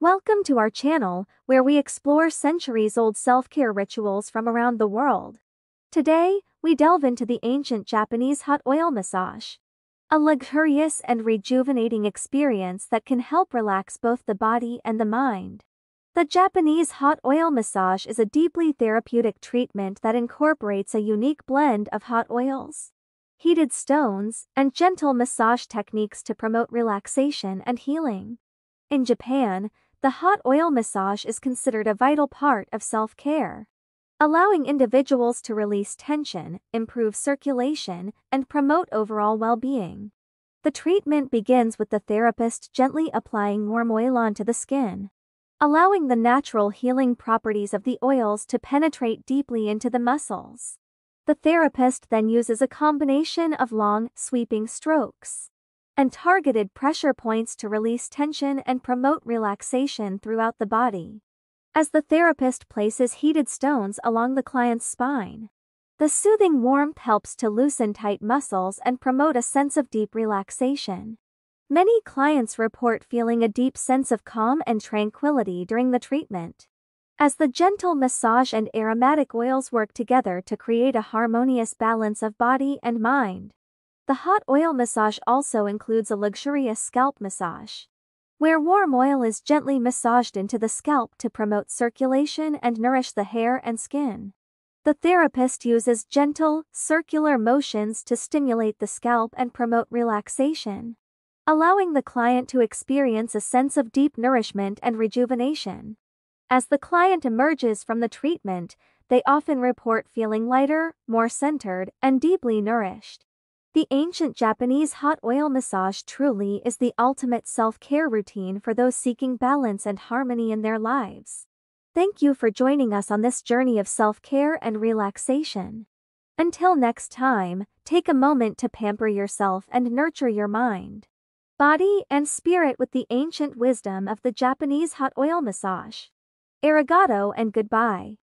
Welcome to our channel, where we explore centuries-old self-care rituals from around the world. Today, we delve into the ancient Japanese hot oil massage. A luxurious and rejuvenating experience that can help relax both the body and the mind. The Japanese hot oil massage is a deeply therapeutic treatment that incorporates a unique blend of hot oils, heated stones, and gentle massage techniques to promote relaxation and healing. In Japan, the hot oil massage is considered a vital part of self-care, allowing individuals to release tension, improve circulation, and promote overall well-being. The treatment begins with the therapist gently applying warm oil onto the skin, allowing the natural healing properties of the oils to penetrate deeply into the muscles. The therapist then uses a combination of long, sweeping strokes and targeted pressure points to release tension and promote relaxation throughout the body. As the therapist places heated stones along the client's spine, the soothing warmth helps to loosen tight muscles and promote a sense of deep relaxation. Many clients report feeling a deep sense of calm and tranquility during the treatment. As the gentle massage and aromatic oils work together to create a harmonious balance of body and mind. The hot oil massage also includes a luxurious scalp massage, where warm oil is gently massaged into the scalp to promote circulation and nourish the hair and skin. The therapist uses gentle, circular motions to stimulate the scalp and promote relaxation, allowing the client to experience a sense of deep nourishment and rejuvenation. As the client emerges from the treatment, they often report feeling lighter, more centered, and deeply nourished. The ancient Japanese hot oil massage truly is the ultimate self-care routine for those seeking balance and harmony in their lives. Thank you for joining us on this journey of self-care and relaxation. Until next time, take a moment to pamper yourself and nurture your mind, body, and spirit with the ancient wisdom of the Japanese hot oil massage. Arigato and goodbye.